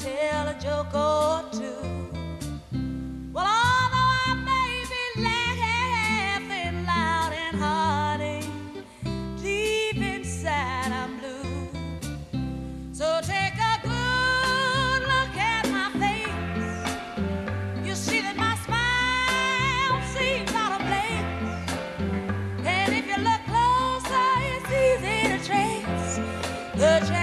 tell a joke or two. Well, although I may be laughing loud and hearty, deep inside I'm blue. So take a good look at my face. You see that my smile seems out of place. And if you look closer, it's easy to trace the.